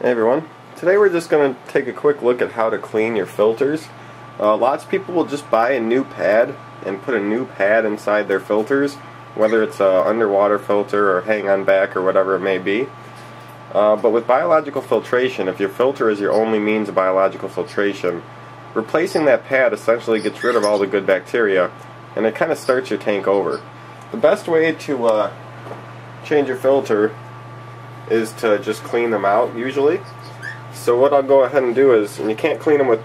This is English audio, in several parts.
Hey everyone, today we're just going to take a quick look at how to clean your filters. Uh, lots of people will just buy a new pad and put a new pad inside their filters, whether it's a underwater filter or hang on back or whatever it may be. Uh, but with biological filtration, if your filter is your only means of biological filtration, replacing that pad essentially gets rid of all the good bacteria and it kind of starts your tank over. The best way to uh, change your filter is to just clean them out usually. So what I'll go ahead and do is, and you can't clean them with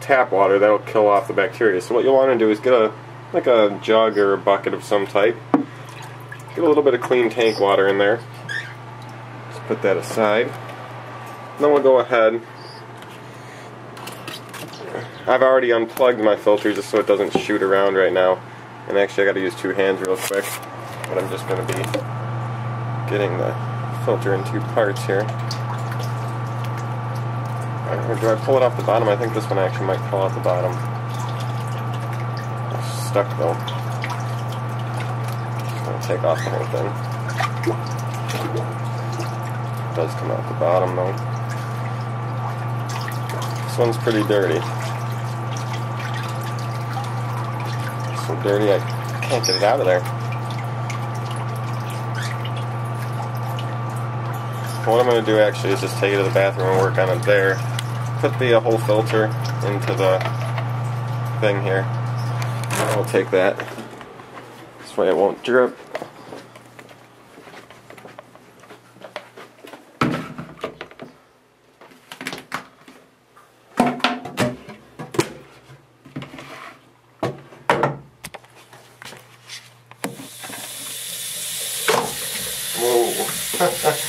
tap water, that'll kill off the bacteria. So what you'll want to do is get a like a jug or a bucket of some type. Get a little bit of clean tank water in there. Just put that aside. Then we'll go ahead. I've already unplugged my filter just so it doesn't shoot around right now. And actually I got to use two hands real quick. But I'm just going to be getting the filter in two parts here. Or do I pull it off the bottom? I think this one actually might fall off the bottom. It's stuck though. Just gonna take off the whole thing. It does come out the bottom though. This one's pretty dirty. So dirty I can't get it out of there. What I'm going to do actually is just take it to the bathroom and work on it there. Put the uh, whole filter into the thing here. I'll take that. This way it won't drip. Whoa.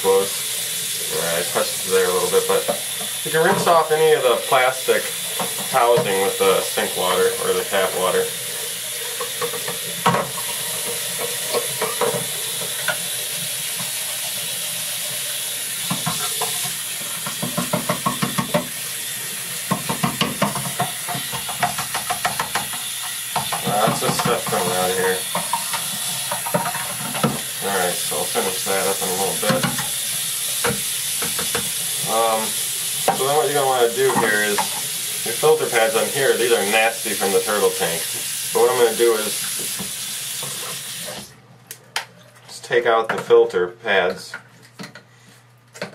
Close. I touched there a little bit, but you can rinse off any of the plastic housing with the sink water or the tap water. Lots of stuff coming out of here. Alright, so I'll finish that up in a little bit. Um, so then what you're going to want to do here is, your filter pads on here, these are nasty from the turtle tank. But what I'm going to do is, just take out the filter pads,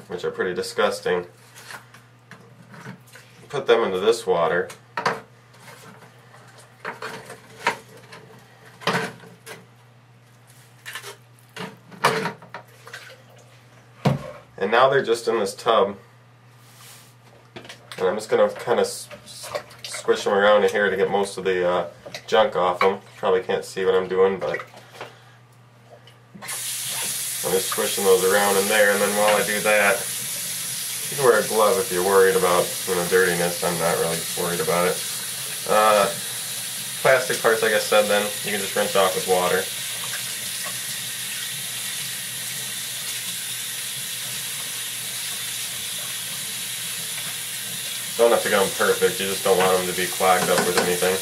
which are pretty disgusting, put them into this water, And now they're just in this tub. And I'm just going to kind of squish them around in here to get most of the uh, junk off them. Probably can't see what I'm doing, but I'm just squishing those around in there. And then while I do that, you can wear a glove if you're worried about you know, dirtiness. I'm not really worried about it. Uh, plastic parts, like I said, then you can just rinse off with water. Don't have to get them perfect, you just don't want them to be clogged up with anything.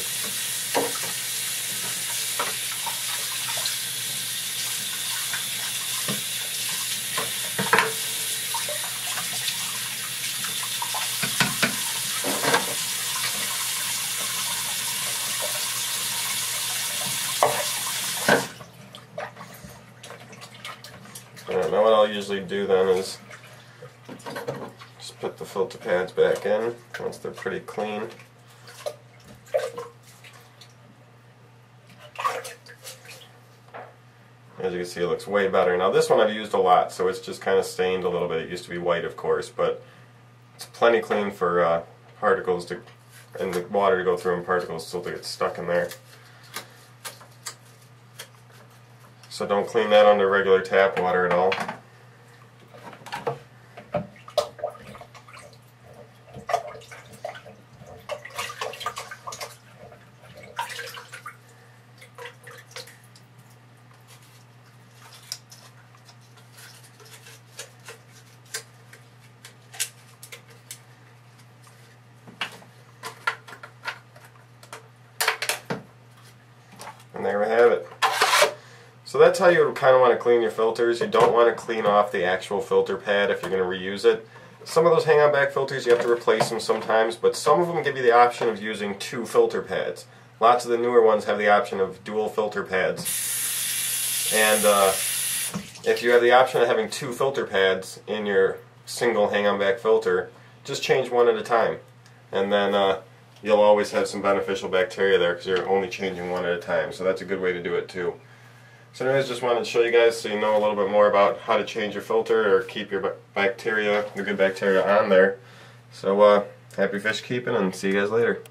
what I'll usually do then is put the filter pads back in once they're pretty clean. As you can see, it looks way better. Now this one I've used a lot, so it's just kind of stained a little bit. It used to be white, of course, but it's plenty clean for uh, particles to, and the water to go through and particles still to get stuck in there. So don't clean that under regular tap water at all. And there we have it. So that's how you kind of want to clean your filters. You don't want to clean off the actual filter pad if you're going to reuse it. some of those hang-on back filters you have to replace them sometimes, but some of them give you the option of using two filter pads. Lots of the newer ones have the option of dual filter pads. And uh, if you have the option of having two filter pads in your single hang-on back filter, just change one at a time. And then uh, you'll always have some beneficial bacteria there because you're only changing one at a time. So that's a good way to do it too. So anyways, just wanted to show you guys so you know a little bit more about how to change your filter or keep your bacteria, the good bacteria on there. So uh, happy fish keeping and see you guys later.